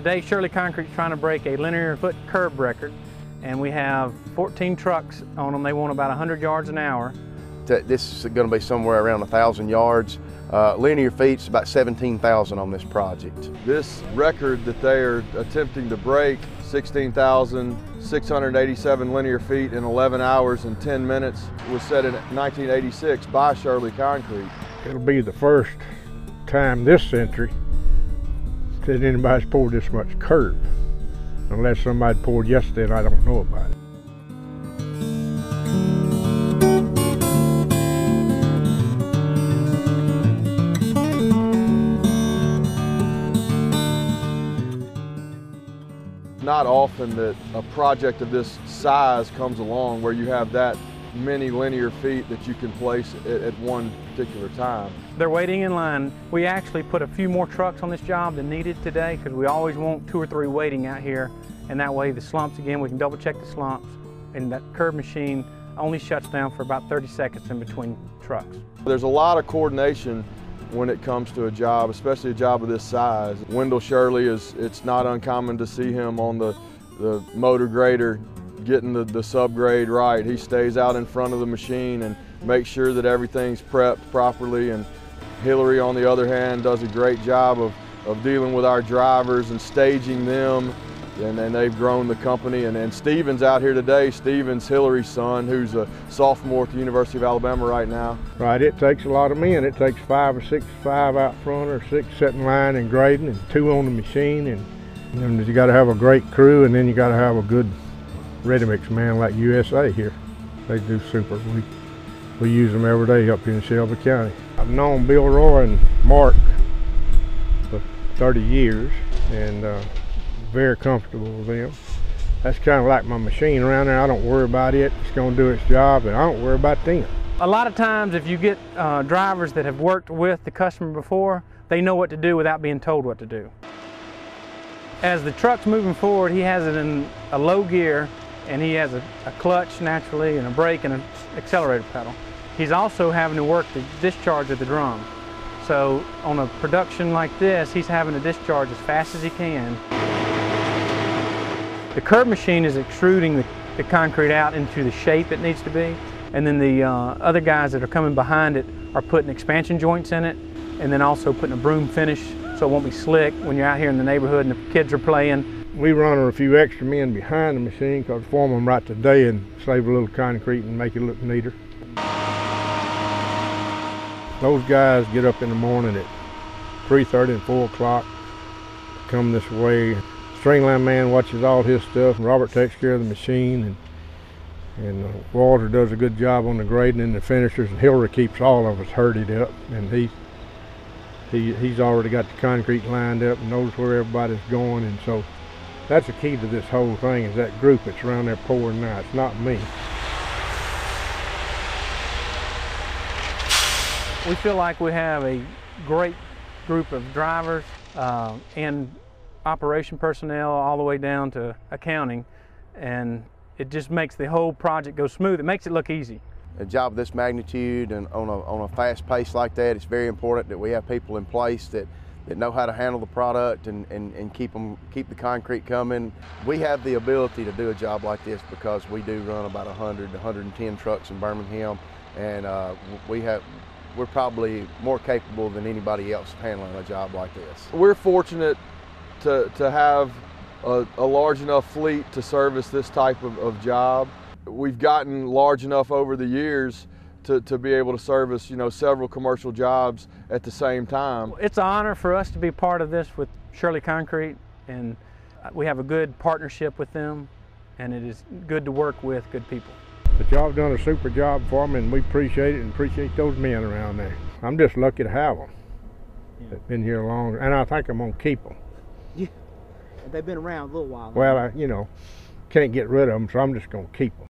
Today, Shirley Concrete's trying to break a linear foot curb record, and we have 14 trucks on them. They want about 100 yards an hour. This is going to be somewhere around 1,000 yards. Uh, linear feet's about 17,000 on this project. This record that they are attempting to break, 16,687 linear feet in 11 hours and 10 minutes, was set in 1986 by Shirley Concrete. It'll be the first time this century that anybody's poured this much curb. Unless somebody poured yesterday and I don't know about it. Not often that a project of this size comes along where you have that many linear feet that you can place at, at, one particular time. They're waiting in line. We actually put a few more trucks on this job than needed today because we always want two or three waiting out here and that way the slumps again, we can double check the slumps and that curb machine only shuts down for about 30 seconds in between trucks. There's a lot of coordination when it comes to a job, especially a job of this size. Wendell Shirley is, it's not uncommon to see him on the, the motor grader getting the, the subgrade right. He stays out in front of the machine and makes sure that everything's prepped properly. And Hillary, on the other hand, does a great job of, of dealing with our drivers and staging them. And, and they've grown the company. And, and Steven's out here today. Steven's Hillary's son, who's a sophomore at the University of Alabama right now. Right, it takes a lot of men. It takes five or six, five out front or six setting line and grading and two on the machine. And, and you got to have a great crew and then you got to have a good ready mix man like USA here. They do super. We, we use them every day up here in Shelby County. I've known Bill Roy and Mark for 30 years and uh, very comfortable with them. That's kind of like my machine around there. I don't worry about it. It's going to do its job and I don't worry about them. A lot of times if you get uh, drivers that have worked with the customer before, they know what to do without being told what to do. As the truck's moving forward, he has it in a low gear and he has a, a clutch naturally and a brake and an accelerator pedal. He's also having to work the discharge of the drum. So on a production like this, he's having to discharge as fast as he can. The curb machine is extruding the, the concrete out into the shape it needs to be. And then the uh, other guys that are coming behind it are putting expansion joints in it and then also putting a broom finish so it won't be slick when you're out here in the neighborhood and the kids are playing we run a few extra men behind the machine because form them right today and save a little concrete and make it look neater. Those guys get up in the morning at 3.30 and 4 o'clock, come this way. Stringline man watches all his stuff and Robert takes care of the machine and and Walter does a good job on the grading and the finishers and Hillary keeps all of us herded up and he he he's already got the concrete lined up and knows where everybody's going and so that's the key to this whole thing is that group that's around there pouring now. It's not me. We feel like we have a great group of drivers uh, and operation personnel all the way down to accounting and it just makes the whole project go smooth. It makes it look easy. A job of this magnitude and on a, on a fast pace like that, it's very important that we have people in place that that know how to handle the product and, and, and keep them keep the concrete coming. We have the ability to do a job like this because we do run about 100 to 110 trucks in Birmingham and uh, we have we're probably more capable than anybody else handling a job like this. We're fortunate to, to have a, a large enough fleet to service this type of, of job. We've gotten large enough over the years to, to be able to service, you know, several commercial jobs at the same time. It's an honor for us to be part of this with Shirley Concrete and uh, we have a good partnership with them and it is good to work with good people. But y'all have done a super job for me and we appreciate it and appreciate those men around there. I'm just lucky to have them. Yeah. They've been here long, and I think I'm going to keep them. Yeah, they've been around a little while. Well, I, you know, can't get rid of them so I'm just going to keep them.